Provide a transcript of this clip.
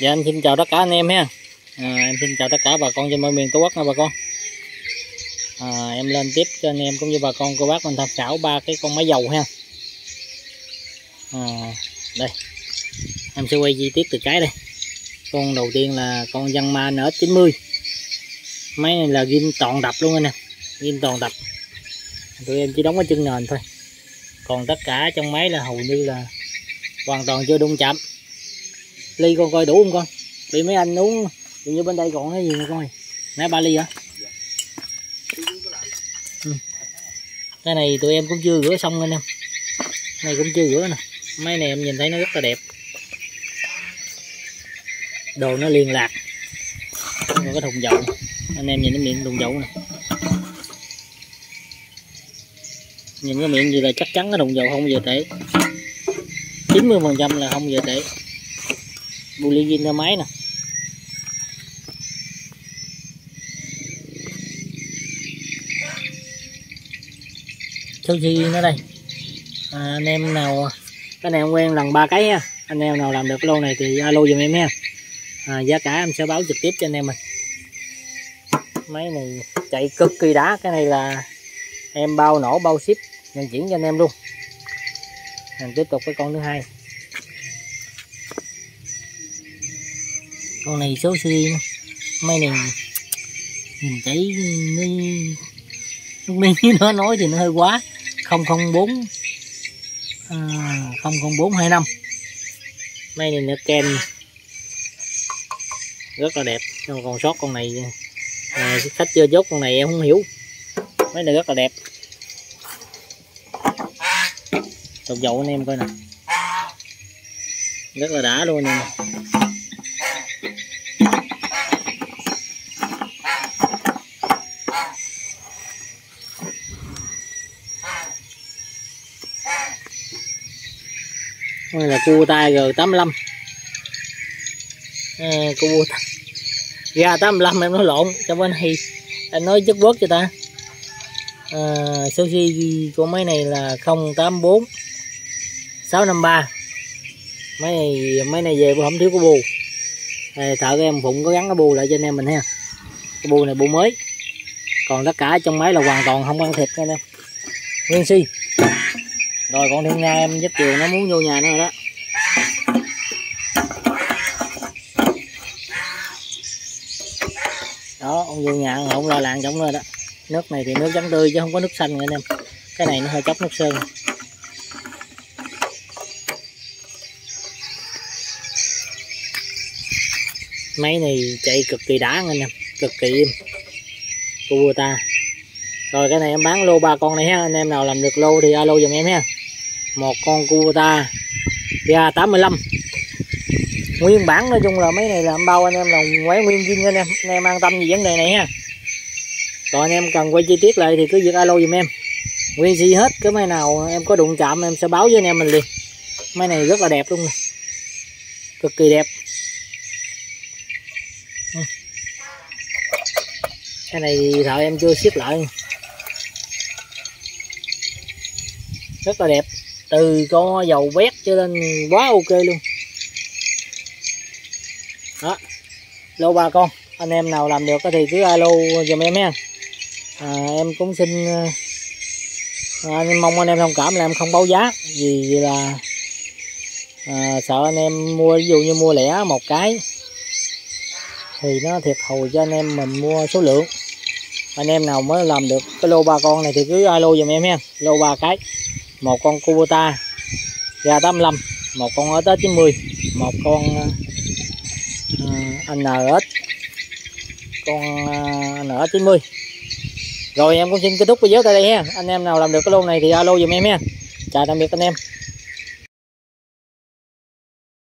dạ em xin chào tất cả anh em ha. À, em xin chào tất cả bà con trên mọi miền tổ quốc nha bà con. À, em lên tiếp cho anh em cũng như bà con cô bác mình tham khảo ba cái con máy dầu ha. À, đây. Em sẽ quay chi tiết từ cái đây. Con đầu tiên là con dân ma nở 90 máy này là ghim toàn đập luôn anh em. Ghim toàn đập. Tụi em chỉ đóng cái chân nền thôi. Còn tất cả trong máy là hầu như là hoàn toàn chưa đung chạm ly con coi đủ không con? Bị mấy anh uống dường như bên đây còn cái gì nữa con ơi nãy ba ly hả? Ừ. cái này tụi em cũng chưa rửa xong anh em. Này cũng chưa rửa nè. Mấy này em nhìn thấy nó rất là đẹp. Đồ nó liên lạc. Còn cái thùng dầu. Anh em nhìn cái miệng thùng dầu nè. Nhìn cái miệng gì là chắc chắn cái thùng dầu không về giờ tệ. 90 phần trăm là không về giờ tệ Bulligin ra máy nè Chơi gì nữa đây. À, anh em nào cái này em quen lần ba cái ha anh em nào làm được lô này thì alo giùm em nha. À, giá cả em sẽ báo trực tiếp cho anh em mình. Máy này chạy cực kỳ đá cái này là em bao nổ bao ship nhận chuyển cho anh em luôn. Mình tiếp tục với con thứ hai. Con này số xi mấy này nhìn thấy lúc nó nói thì nó hơi quá. 004 à, 00425 mấy này nó kem rất là đẹp. Nhưng còn sót con này à, khách chưa chốt con này em không hiểu. Mấy này rất là đẹp. Tục dầu anh em coi nè. Rất là đã luôn nè. Đây là cua tay G85 à, cua ga 85 em nói lộn cho bên này anh nói chất bớt cho ta. À, số xi của máy này là 084 653 máy này máy này về không thiếu cái bù à, thợ của em phụng có gắn cái bù lại cho anh em mình ha. Cái bù này bù mới. Còn tất cả trong máy là hoàn toàn không ăn thịt nha anh em. Nguyên si rồi, con thiên nga em giúp chiều nó muốn vô nhà nữa rồi đó. Đó ông vô nhà không lo làng giống rồi đó. Nước này thì nước trắng tươi chứ không có nước xanh anh em cái này nó hơi chóc nước sơn. Máy này chạy cực kỳ đá anh em cực kỳ im. Cua ta. Rồi, cái này em bán lô ba con này ha. Anh em nào làm được lô thì alo giùm em ha một con Kubota da 85 nguyên bản nói chung là mấy này là bao anh em là quái nguyên zin anh em anh em an tâm gì vấn đề này ha. Còn anh em cần quay chi tiết lại thì cứ việc alo giùm em. Nguyên si hết cái máy nào em có đụng chạm em sẽ báo với anh em mình liền. Máy này rất là đẹp luôn nè. Cực kỳ đẹp. Ừ. Cái này thợ em chưa xếp lại. Rất là đẹp từ co dầu vét cho lên quá ok luôn. Đó. Lô ba con anh em nào làm được thì cứ alo giùm em nha. À, em cũng xin à, mong anh em thông cảm là em không báo giá vì là à, sợ anh em mua ví dụ như mua lẻ một cái thì nó thiệt thòi cho anh em mình mua số lượng. Anh em nào mới làm được cái lô ba con này thì cứ alo giùm em nha. Lô ba cái một con Kubota gà 85 một con ở 90 một con ờ, uh, NS con uh, NS 90 rồi em cũng xin kết thúc video tại đây ha. Anh em nào làm được cái lô này thì alo giùm em nha chào tạm biệt anh em.